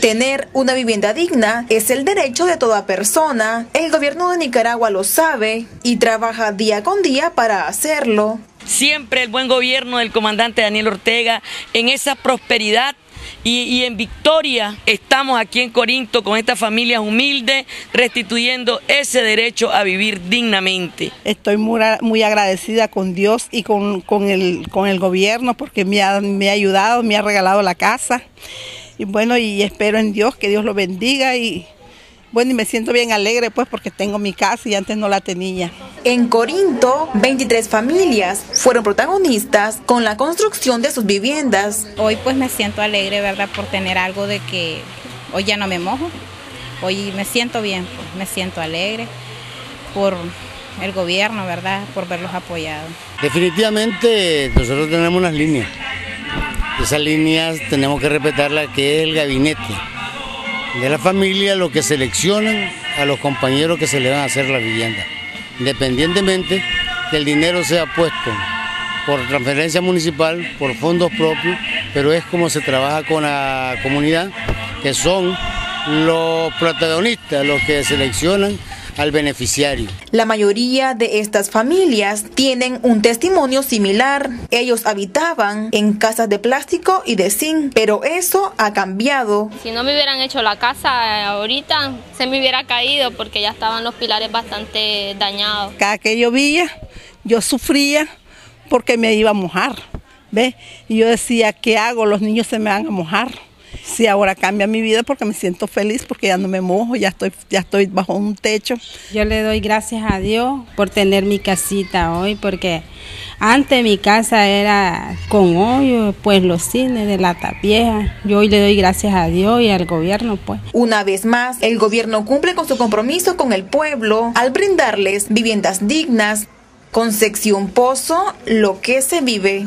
Tener una vivienda digna es el derecho de toda persona. El gobierno de Nicaragua lo sabe y trabaja día con día para hacerlo. Siempre el buen gobierno del comandante Daniel Ortega en esa prosperidad y, en victoria estamos aquí en Corinto con estas familias humildes restituyendo ese derecho a vivir dignamente. Estoy muy, agradecida con Dios y con, el, con el gobierno porque me ha, me ha ayudado, me ha regalado la casa. Y bueno, y espero en Dios que Dios lo bendiga y bueno, y me siento bien alegre pues porque tengo mi casa y antes no la tenía. En Corinto, 23 familias fueron protagonistas con la construcción de sus viviendas. Hoy pues me siento alegre, ¿verdad? Por tener algo de que hoy ya no me mojo. Hoy me siento bien, pues, me siento alegre por el gobierno, ¿verdad? Por verlos apoyados. Definitivamente nosotros tenemos unas líneas. Esas líneas tenemos que respetarlas, que es el gabinete. De la familia lo que seleccionan a los compañeros que se le van a hacer la vivienda, independientemente que el dinero sea puesto por transferencia municipal, por fondos propios, pero es como se trabaja con la comunidad, que son los protagonistas, los que seleccionan al beneficiario. La mayoría de estas familias tienen un testimonio similar. Ellos habitaban en casas de plástico y de zinc, pero eso ha cambiado. Si no me hubieran hecho la casa eh, ahorita, se me hubiera caído porque ya estaban los pilares bastante dañados. Cada que llovía, yo sufría porque me iba a mojar. ¿Ve? Y yo decía, ¿qué hago? Los niños se me van a mojar. Sí, ahora cambia mi vida porque me siento feliz porque ya no me mojo, ya estoy, ya estoy bajo un techo. Yo le doy gracias a Dios por tener mi casita hoy porque antes mi casa era con hoyo, pues los cines de la tapieja. Yo hoy le doy gracias a Dios y al gobierno, pues. Una vez más, el gobierno cumple con su compromiso con el pueblo al brindarles viviendas dignas. Con sección Pozo, lo que se vive.